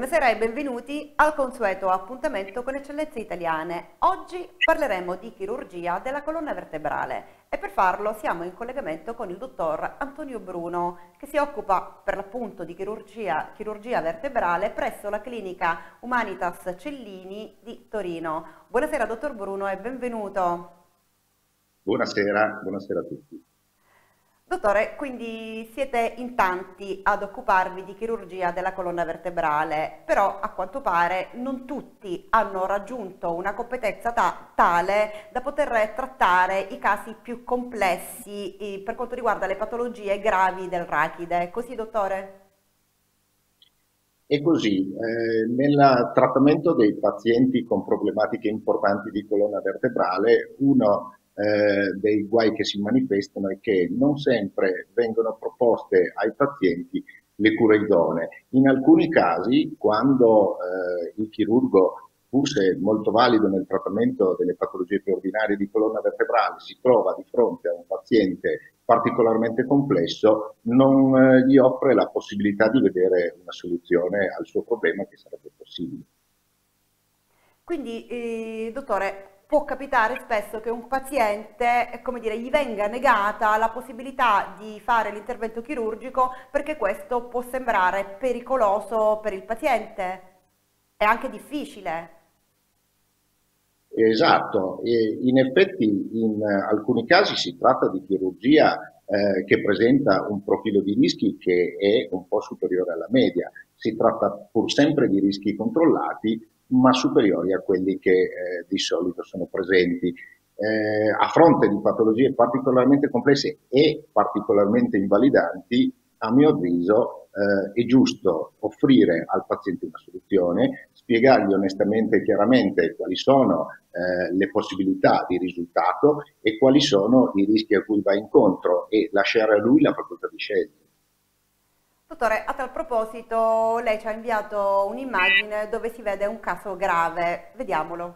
Buonasera e benvenuti al consueto appuntamento con Eccellenze Italiane. Oggi parleremo di chirurgia della colonna vertebrale e per farlo siamo in collegamento con il dottor Antonio Bruno che si occupa per l'appunto di chirurgia, chirurgia vertebrale presso la clinica Humanitas Cellini di Torino. Buonasera dottor Bruno e benvenuto. Buonasera, buonasera a tutti. Dottore, quindi siete in tanti ad occuparvi di chirurgia della colonna vertebrale, però a quanto pare non tutti hanno raggiunto una competenza ta tale da poter trattare i casi più complessi eh, per quanto riguarda le patologie gravi del rachide. Così, dottore? È così, eh, nel trattamento dei pazienti con problematiche importanti di colonna vertebrale, uno eh, dei guai che si manifestano è che non sempre vengono proposte ai pazienti le cure idonee. In alcuni casi, quando eh, il chirurgo, pur molto valido nel trattamento delle patologie più ordinarie di colonna vertebrale, si trova di fronte a un paziente particolarmente complesso, non eh, gli offre la possibilità di vedere una soluzione al suo problema che sarebbe possibile. Quindi, eh, dottore, può capitare spesso che un paziente, come dire, gli venga negata la possibilità di fare l'intervento chirurgico perché questo può sembrare pericoloso per il paziente. È anche difficile. Esatto, e in effetti in alcuni casi si tratta di chirurgia eh, che presenta un profilo di rischi che è un po' superiore alla media. Si tratta pur sempre di rischi controllati, ma superiori a quelli che eh, di solito sono presenti. Eh, a fronte di patologie particolarmente complesse e particolarmente invalidanti, a mio avviso eh, è giusto offrire al paziente una soluzione, spiegargli onestamente e chiaramente quali sono eh, le possibilità di risultato e quali sono i rischi a cui va incontro e lasciare a lui la facoltà di scelta. Dottore, a tal proposito lei ci ha inviato un'immagine dove si vede un caso grave, vediamolo.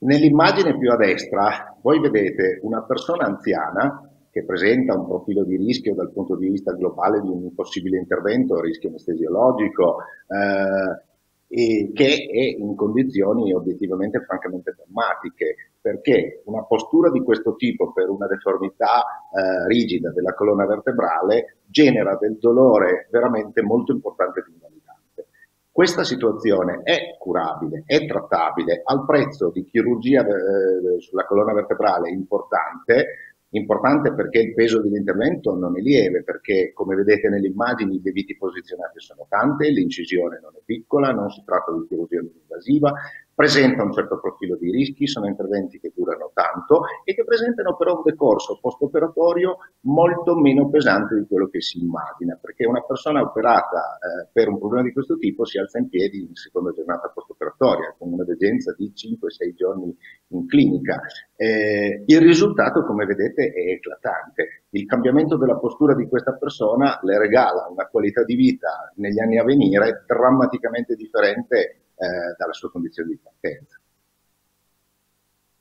Nell'immagine più a destra voi vedete una persona anziana che presenta un profilo di rischio dal punto di vista globale di un possibile intervento, rischio anestesiologico, eh, che è in condizioni obiettivamente francamente drammatiche, perché una postura di questo tipo per una deformità eh, rigida della colonna vertebrale genera del dolore veramente molto importante ed invalidante. Questa situazione è curabile, è trattabile al prezzo di chirurgia eh, sulla colonna vertebrale importante, Importante perché il peso dell'intervento non è lieve, perché come vedete nelle immagini i debiti posizionati sono tante, l'incisione non è piccola, non si tratta di chirurgia invasiva, presenta un certo profilo di rischi, sono interventi che durano tanto e che presentano però un decorso post-operatorio molto meno pesante di quello che si immagina, perché una persona operata eh, per un problema di questo tipo si alza in piedi in seconda giornata post-operatoria, con una degenza di 5-6 giorni in clinica. Eh, il risultato, come vedete, è eclatante. Il cambiamento della postura di questa persona le regala una qualità di vita negli anni a venire drammaticamente differente eh, dalla sua condizione di partenza.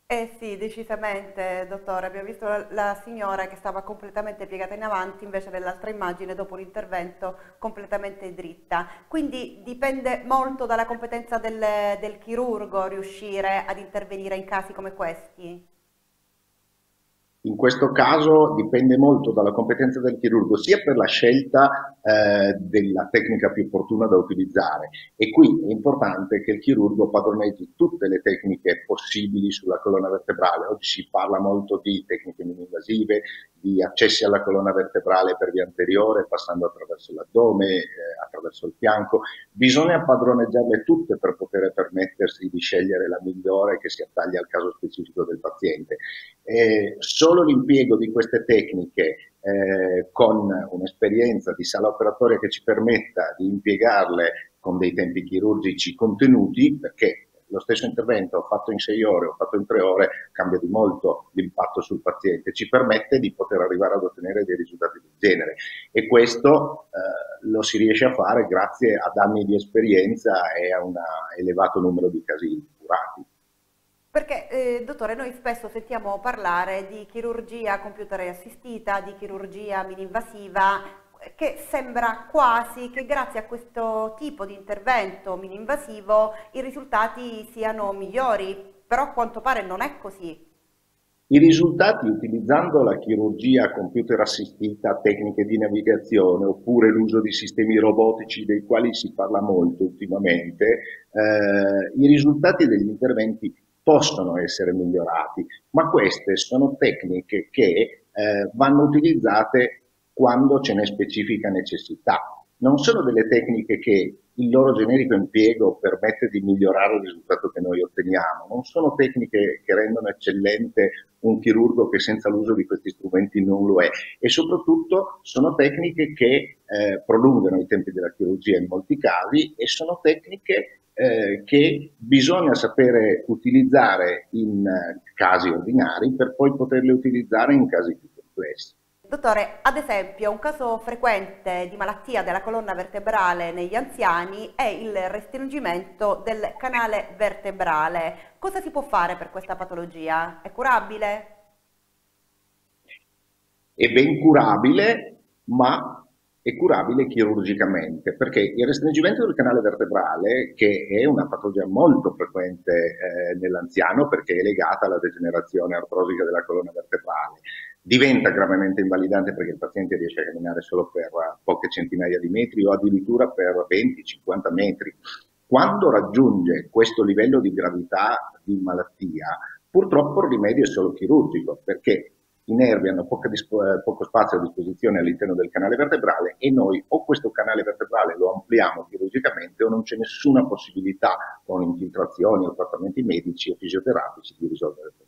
Eh sì, decisamente, dottore. Abbiamo visto la, la, signora che stava completamente piegata in avanti, invece nell'altra immagine, dopo l'intervento, completamente dritta. Quindi dipende molto dalla competenza del, del chirurgo riuscire ad intervenire in casi come questi? In questo caso dipende molto dalla competenza del chirurgo, sia per la scelta eh, della tecnica più opportuna da utilizzare. E qui è importante che il chirurgo padroneggi tutte le tecniche possibili sulla colonna vertebrale. Oggi si parla molto di tecniche invasive, di accessi alla colonna vertebrale per via anteriore, passando attraverso l'addome, eh, attraverso il fianco. Bisogna padroneggiarle tutte per poter permettersi di scegliere la migliore che si attaglia al caso specifico del paziente. Eh, solo l'impiego di queste tecniche eh, con un'esperienza di sala operatoria che ci permetta di impiegarle con dei tempi chirurgici contenuti, perché lo stesso intervento fatto in sei ore o fatto in tre ore cambia di molto l'impatto sul paziente, ci permette di poter arrivare ad ottenere dei risultati del genere e questo eh, lo si riesce a fare grazie ad anni di esperienza e a un elevato numero di casi curati. Perché, eh, dottore, noi spesso sentiamo parlare di chirurgia computer assistita, di chirurgia mini-invasiva, che sembra quasi che grazie a questo tipo di intervento mini-invasivo i risultati siano migliori, però a quanto pare non è così. I risultati utilizzando la chirurgia computer assistita, tecniche di navigazione oppure l'uso di sistemi robotici dei quali si parla molto ultimamente, eh, i risultati degli interventi possono essere migliorati, ma queste sono tecniche che eh, vanno utilizzate quando ce n'è specifica necessità. Non sono delle tecniche che il loro generico impiego permette di migliorare il risultato che noi otteniamo, non sono tecniche che rendono eccellente un chirurgo che senza l'uso di questi strumenti non lo è. E soprattutto sono tecniche che eh, prolungano i tempi della chirurgia in molti casi e sono tecniche eh, che bisogna sapere utilizzare in eh, casi ordinari per poi poterle utilizzare in casi più complessi. Dottore, ad esempio, un caso frequente di malattia della colonna vertebrale negli anziani è il restringimento del canale vertebrale. Cosa si può fare per questa patologia? È curabile? È ben curabile, ma è curabile chirurgicamente, perché il restringimento del canale vertebrale, che è una patologia molto frequente eh, nell'anziano perché è legata alla degenerazione artrosica della colonna vertebrale, diventa gravemente invalidante perché il paziente riesce a camminare solo per poche centinaia di metri o addirittura per 20-50 metri. Quando raggiunge questo livello di gravità di malattia, purtroppo il rimedio è solo chirurgico perché i nervi hanno dispo- poco spazio a disposizione all'interno del canale vertebrale e noi o questo canale vertebrale lo ampliamo chirurgicamente o non c'è nessuna possibilità con infiltrazioni o trattamenti medici o fisioterapici di risolvere il problema.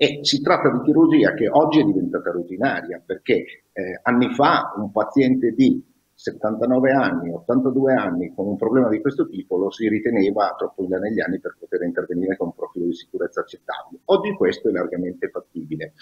E si tratta di chirurgia che oggi è diventata rutinaria perché eh, anni fa un paziente di 79 anni, 82 anni con un problema di questo tipo lo si riteneva troppo in là negli anni per poter intervenire con un profilo di sicurezza accettabile. Oggi questo è largamente fattibile.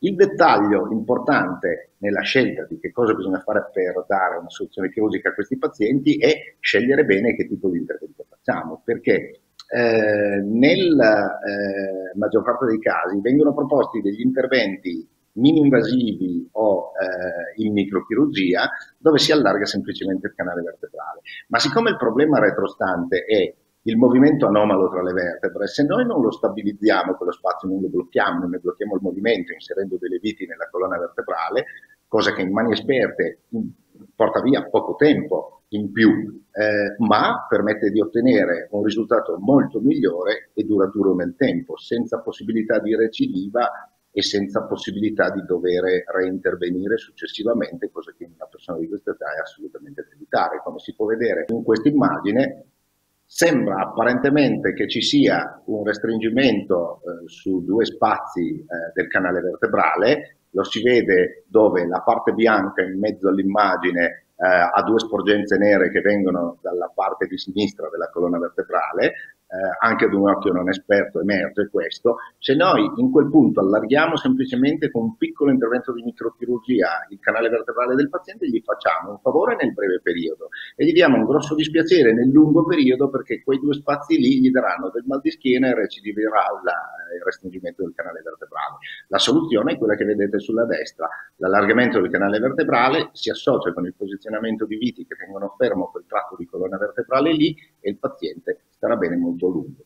Il dettaglio importante nella scelta di che cosa bisogna fare per dare una soluzione chirurgica a questi pazienti è scegliere bene che tipo di intervento facciamo, perché eh, nella eh, maggior parte dei casi vengono proposti degli interventi mini-invasivi o eh, in microchirurgia dove si allarga semplicemente il canale vertebrale. Ma siccome il problema retrostante è il movimento anomalo tra le vertebre, se noi non lo stabilizziamo, quello spazio non lo blocchiamo, non ne blocchiamo il movimento inserendo delle viti nella colonna vertebrale, cosa che in mani esperte porta via poco tempo in più, eh, ma permette di ottenere un risultato molto migliore e duraturo nel tempo, senza possibilità di recidiva e senza possibilità di dover reintervenire successivamente, cosa che in una persona di questa età è assolutamente da evitare. Come si può vedere in questa immagine, sembra apparentemente che ci sia un restringimento eh, su due spazi eh, del canale vertebrale, lo si vede dove la parte bianca in mezzo all'immagine eh, ha due sporgenze nere che vengono dalla parte di sinistra della colonna vertebrale, eh, anche ad un occhio non esperto emerge questo, se noi in quel punto allarghiamo semplicemente con un piccolo intervento di microchirurgia il canale vertebrale del paziente, gli facciamo un favore nel breve periodo e gli diamo un grosso dispiacere nel lungo periodo perché quei due spazi lì gli daranno del mal di schiena e recidiverà la, il restringimento del canale vertebrale. La soluzione è quella che vedete sulla destra, l'allargamento del canale vertebrale si associa con il posizionamento di viti che tengono fermo quel tratto di colonna vertebrale lì e il paziente starà bene molto a lungo.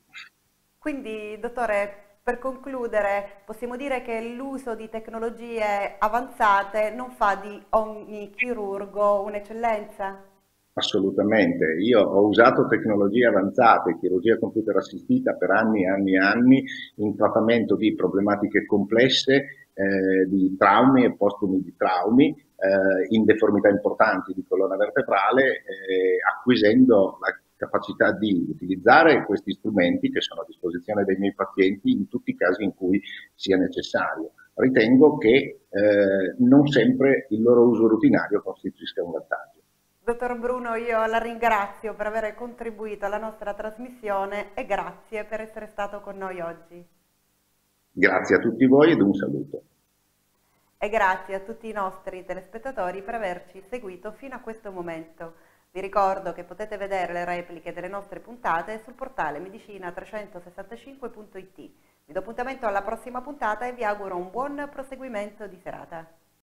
Quindi, dottore, per concludere, possiamo dire che l'uso di tecnologie avanzate non fa di ogni chirurgo un'eccellenza? Assolutamente, io ho usato tecnologie avanzate, chirurgia computer assistita per anni e anni e anni in trattamento di problematiche complesse, eh, di traumi e postumi di traumi, eh, in deformità importanti di colonna vertebrale, eh, acquisendo la capacità di utilizzare questi strumenti che sono a disposizione dei miei pazienti in tutti i casi in cui sia necessario. Ritengo che eh, non sempre il loro uso rutinario costituisca un vantaggio. Dottor Bruno, io la ringrazio per aver contribuito alla nostra trasmissione e grazie per essere stato con noi oggi. Grazie a tutti voi ed un saluto. E grazie a tutti i nostri telespettatori per averci seguito fino a questo momento. Vi ricordo che potete vedere le repliche delle nostre puntate sul portale medicina365.it. Vi do appuntamento alla prossima puntata e vi auguro un buon proseguimento di serata.